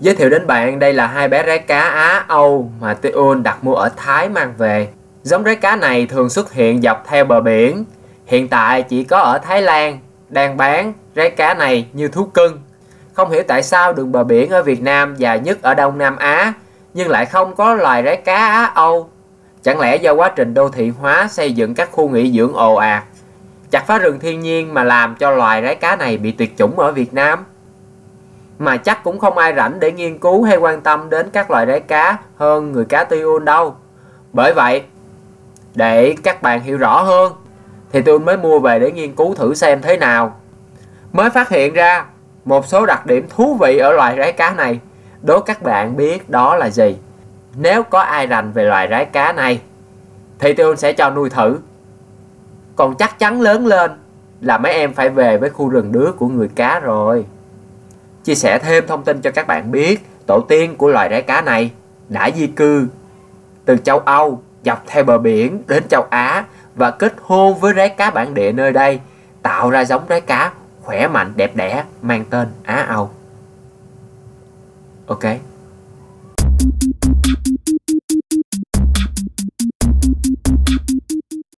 Giới thiệu đến bạn đây là hai bé rái cá Á Âu mà Tiun đặt mua ở Thái mang về. Giống rái cá này thường xuất hiện dọc theo bờ biển. Hiện tại chỉ có ở Thái Lan đang bán rái cá này như thú cưng. Không hiểu tại sao đường bờ biển ở Việt Nam dài nhất ở Đông Nam Á nhưng lại không có loài rái cá Á Âu. Chẳng lẽ do quá trình đô thị hóa xây dựng các khu nghỉ dưỡng ồ ạt, chặt phá rừng thiên nhiên mà làm cho loài rái cá này bị tuyệt chủng ở Việt Nam? Mà chắc cũng không ai rảnh để nghiên cứu hay quan tâm đến các loài rái cá hơn người cá Tiun đâu. Bởi vậy, để các bạn hiểu rõ hơn, thì tôi mới mua về để nghiên cứu thử xem thế nào. Mới phát hiện ra một số đặc điểm thú vị ở loài rái cá này. Đố các bạn biết đó là gì? Nếu có ai rành về loài rái cá này, thì tôi sẽ cho nuôi thử. Còn chắc chắn lớn lên là mấy em phải về với khu rừng đứa của người cá rồi. Chia sẻ thêm thông tin cho các bạn biết, tổ tiên của loài rái cá này đã di cư từ châu Âu dọc theo bờ biển đến châu Á và kết hôn với rái cá bản địa nơi đây, tạo ra giống rái cá khỏe mạnh đẹp đẽ mang tên Á Âu. Ok.